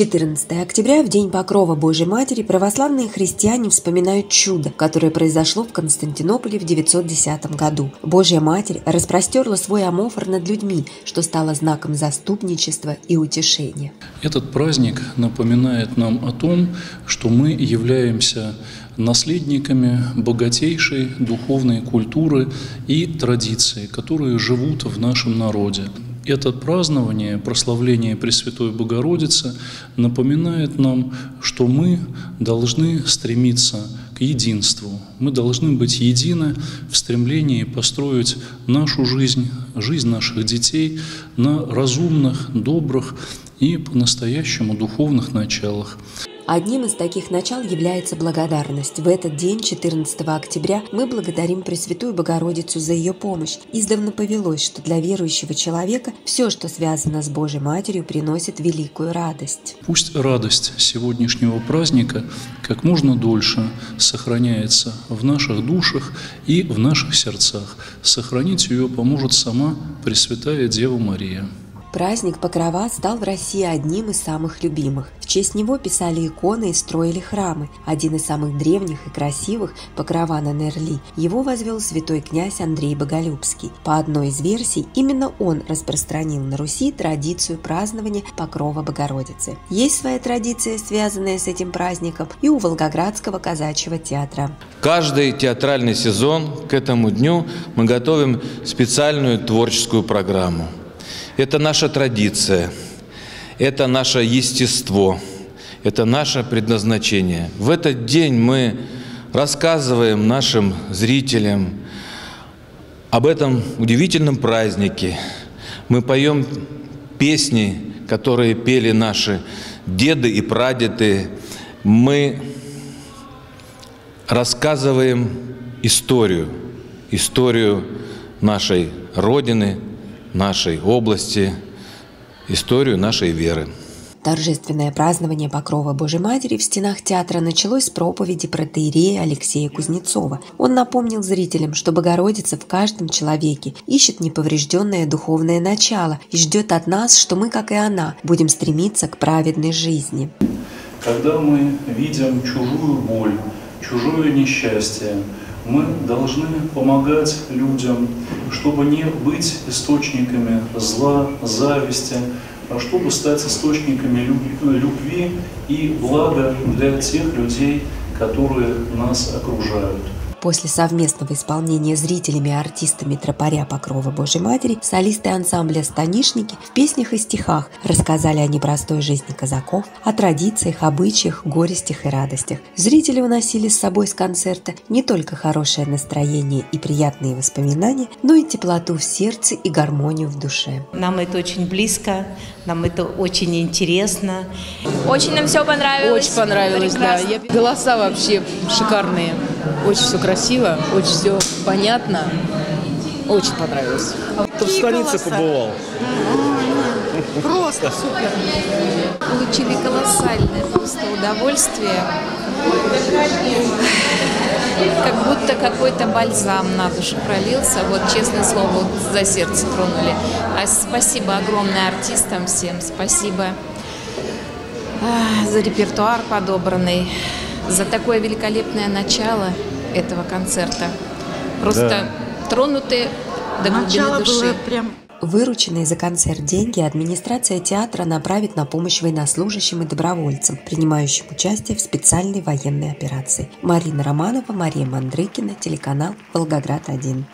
14 октября, в День Покрова Божьей Матери, православные христиане вспоминают чудо, которое произошло в Константинополе в 910 году. Божья Матерь распростерла свой амофор над людьми, что стало знаком заступничества и утешения. Этот праздник напоминает нам о том, что мы являемся наследниками богатейшей духовной культуры и традиции, которые живут в нашем народе. Это празднование, прославление Пресвятой Богородицы напоминает нам, что мы должны стремиться к единству. Мы должны быть едины в стремлении построить нашу жизнь, жизнь наших детей на разумных, добрых и по-настоящему духовных началах. Одним из таких начал является благодарность. В этот день, 14 октября, мы благодарим Пресвятую Богородицу за ее помощь. Издавна повелось, что для верующего человека все, что связано с Божьей Матерью, приносит великую радость. Пусть радость сегодняшнего праздника как можно дольше сохраняется в наших душах и в наших сердцах. Сохранить ее поможет сама Пресвятая Дева Мария. Праздник Покрова стал в России одним из самых любимых. В честь него писали иконы и строили храмы. Один из самых древних и красивых – Покрова на Нерли. Его возвел святой князь Андрей Боголюбский. По одной из версий, именно он распространил на Руси традицию празднования Покрова Богородицы. Есть своя традиция, связанная с этим праздником, и у Волгоградского казачьего театра. Каждый театральный сезон к этому дню мы готовим специальную творческую программу – это наша традиция, это наше естество, это наше предназначение. В этот день мы рассказываем нашим зрителям об этом удивительном празднике. Мы поем песни, которые пели наши деды и прадеды. Мы рассказываем историю, историю нашей Родины – нашей области, историю нашей веры. Торжественное празднование Покрова Божьей Матери в стенах театра началось с проповеди протеерея Алексея Кузнецова. Он напомнил зрителям, что Богородица в каждом человеке ищет неповрежденное духовное начало и ждет от нас, что мы, как и она, будем стремиться к праведной жизни. Когда мы видим чужую боль, чужое несчастье, мы должны помогать людям, чтобы не быть источниками зла, зависти, а чтобы стать источниками любви и блага для тех людей, которые нас окружают. После совместного исполнения зрителями и артистами тропаря Покрова Божьей Матери солисты ансамбля «Станишники» в песнях и стихах рассказали о непростой жизни казаков, о традициях, обычаях, горестях и радостях. Зрители уносили с собой с концерта не только хорошее настроение и приятные воспоминания, но и теплоту в сердце и гармонию в душе. Нам это очень близко, нам это очень интересно. Очень нам все понравилось. Очень понравилось, Прекрасно. да. Голоса вообще шикарные. Очень все красиво, очень все понятно. Очень понравилось. Ты в станице побывал. Просто супер. Получили колоссальное просто удовольствие. Как будто какой-то бальзам на душу пролился. Вот, честное слово, вот за сердце тронули. А спасибо огромное артистам всем. Спасибо за репертуар подобранный, за такое великолепное начало этого концерта. Просто да. тронуты до глубины души. прям Вырученные за концерт деньги администрация театра направит на помощь военнослужащим и добровольцам, принимающим участие в специальной военной операции. Марина Романова, Мария Мандрыкина, телеканал «Волгоград-1».